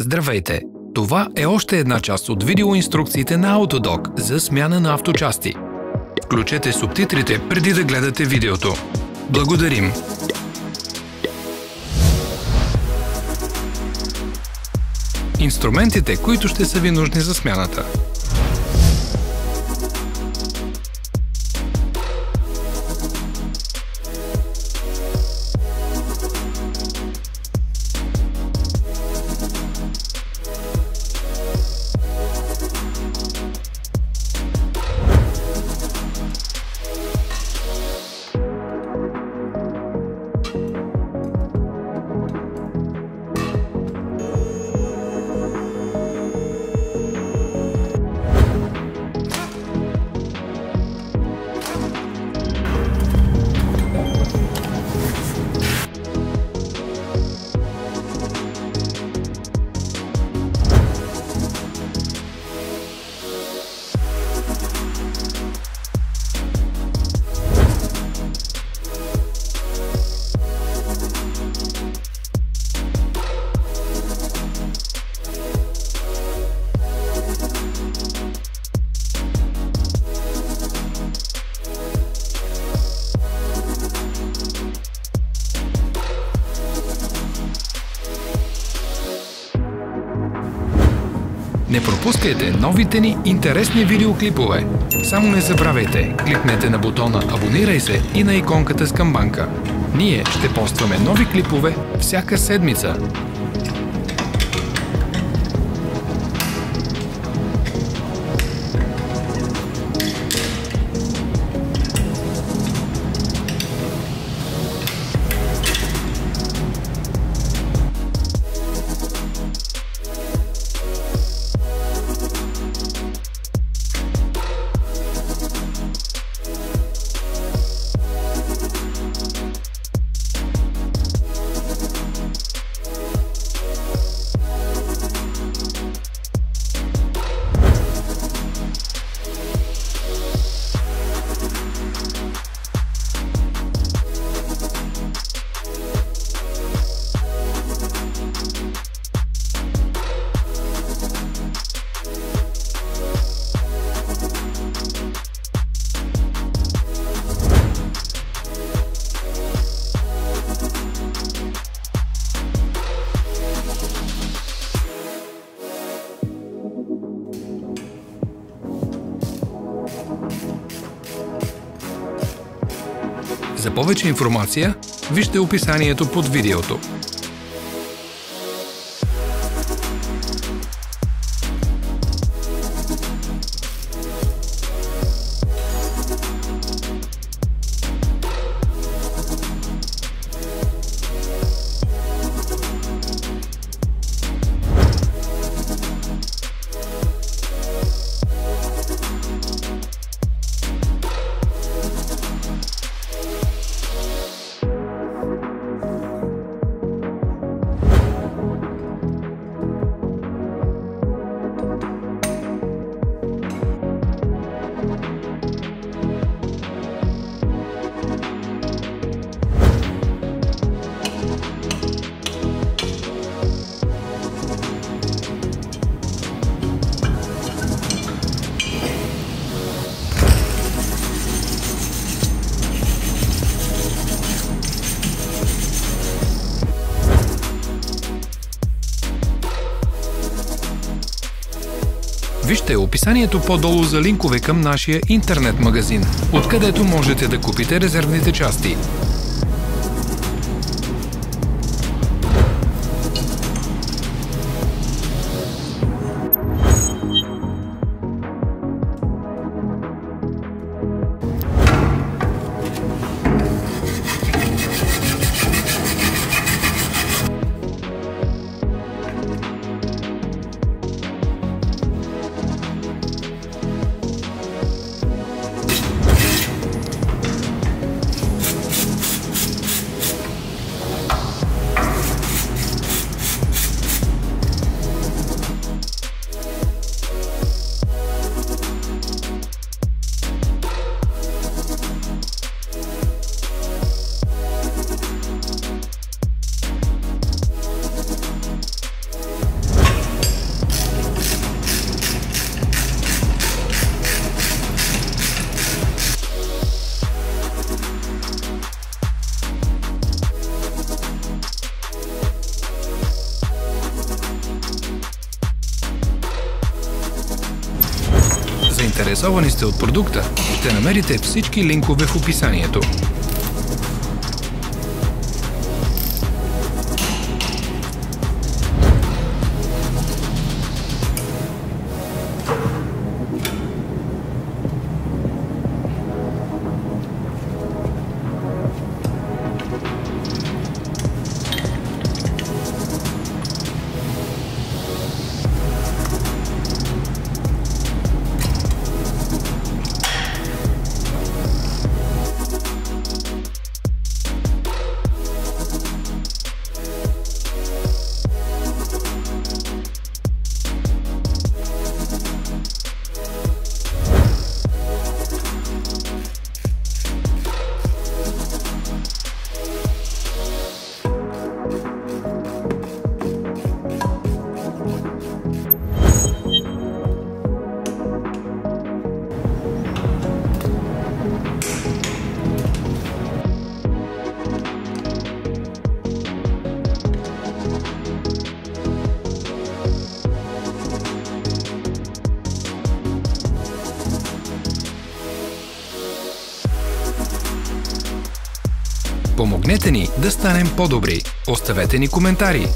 Здравейте! Това е още една част от видеоинструкциите на Autodoc за смяна на авточасти. Включете субтитрите преди да гледате видеото. Благодарим! Инструментите, които ще са ви нужни за смяната. Пропускайте новите ни интересни видеоклипове. Само не забравяйте, кликнете на бутона Абонирай се и на иконката с камбанка. Ние ще постваме нови клипове всяка седмица. За повече информация, вижте описанието под видеото. Вижте описанието по-долу за линкове към нашия интернет магазин, откъдето можете да купите резервните части. Заинтересовани сте от продукта, ще намерите всички линкове в описанието. Помогнете ни да станем по-добри. Оставете ни коментари.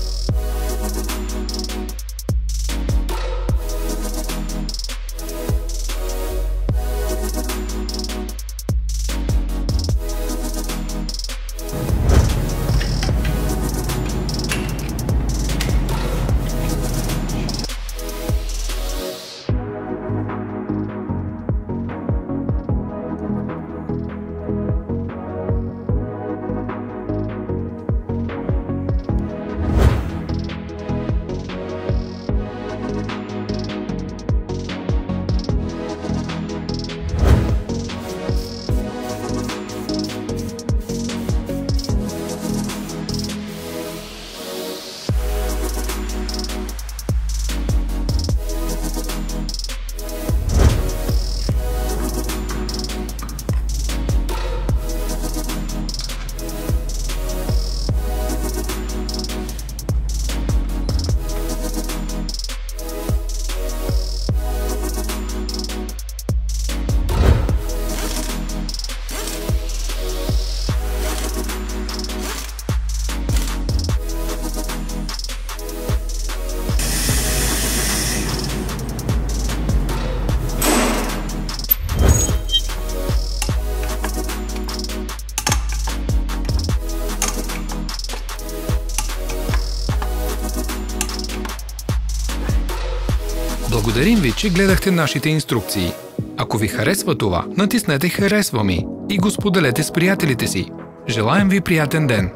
Благодарим ви, че гледахте нашите инструкции. Ако ви харесва това, натиснете Харесва ми и го споделете с приятелите си. Желаем ви приятен ден!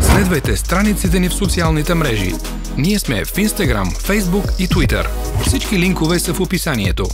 Следвайте страниците ни в социалните мрежи. Ние сме в Instagram, Facebook и Twitter. Всички линкове са в описанието.